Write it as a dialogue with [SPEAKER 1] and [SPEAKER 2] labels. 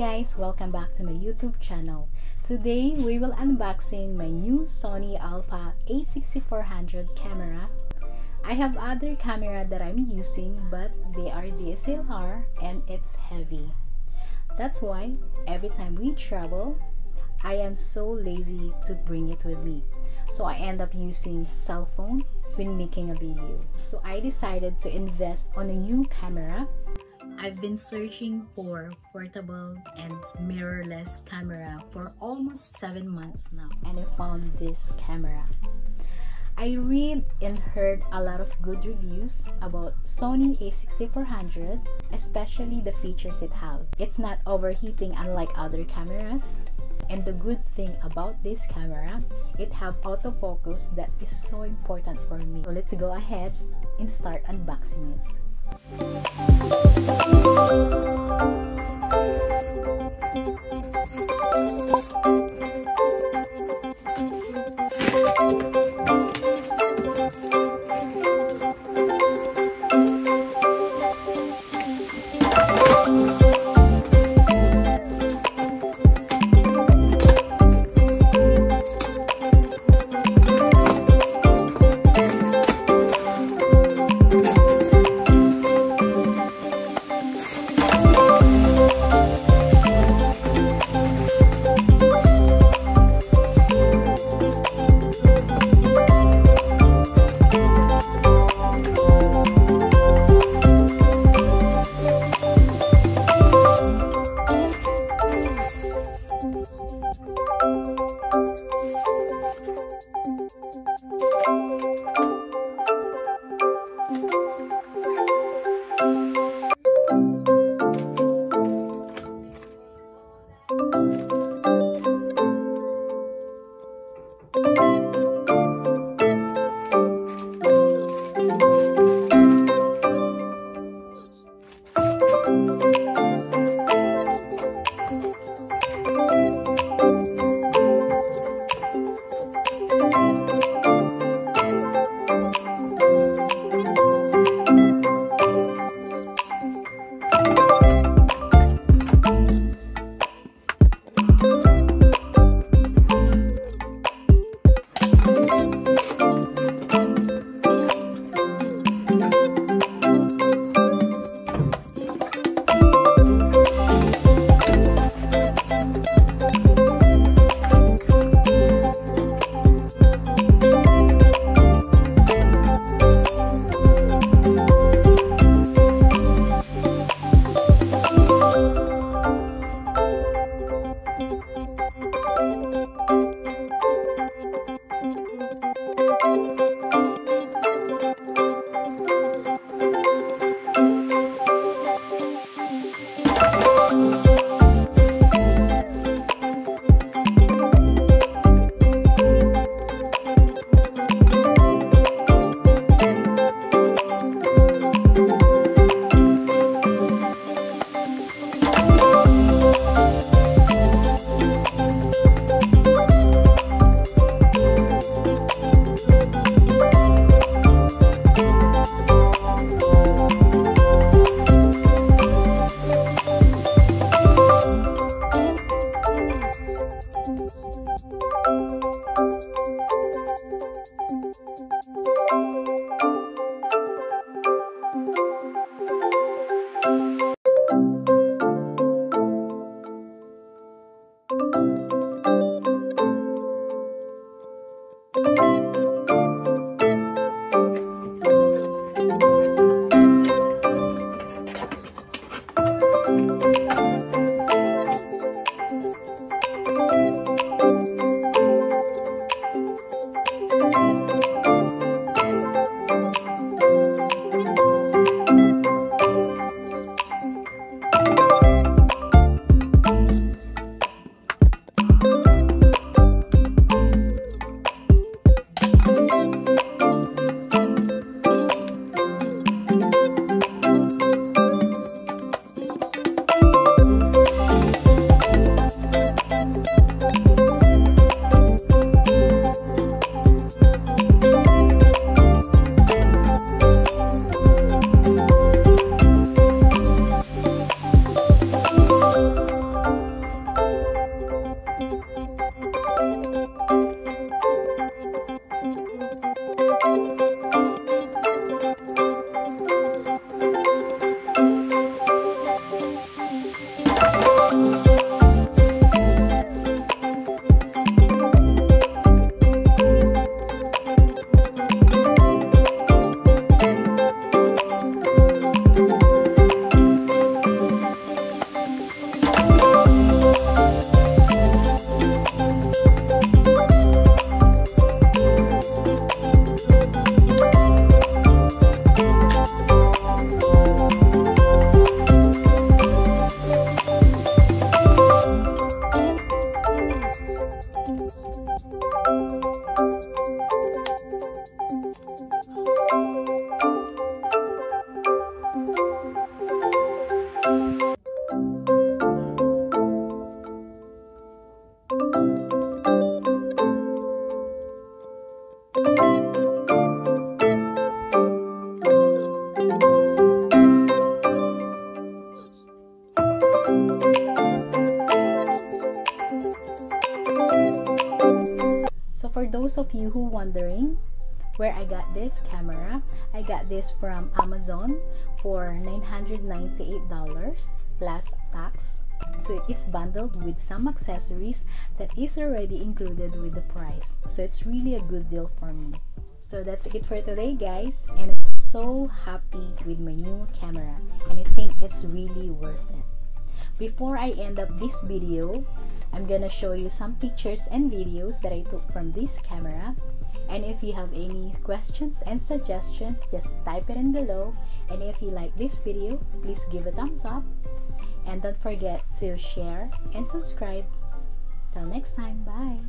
[SPEAKER 1] guys, welcome back to my YouTube channel. Today, we will unboxing my new Sony Alpha a6400 camera. I have other camera that I'm using but they are DSLR and it's heavy. That's why every time we travel, I am so lazy to bring it with me. So I end up using cell phone when making a video. So I decided to invest on a new camera I've been searching for portable and mirrorless camera for almost 7 months now and I found this camera. I read and heard a lot of good reviews about Sony a6400, especially the features it has. It's not overheating unlike other cameras. And the good thing about this camera, it have autofocus that is so important for me. So let's go ahead and start unboxing it. Those of you who wondering where I got this camera, I got this from Amazon for $998 plus tax. So it is bundled with some accessories that is already included with the price. So it's really a good deal for me. So that's it for today guys and I'm so happy with my new camera and I think it's really worth it. Before I end up this video, I'm gonna show you some pictures and videos that I took from this camera. And if you have any questions and suggestions just type it in below. And if you like this video please give a thumbs up. And don't forget to share and subscribe. Till next time bye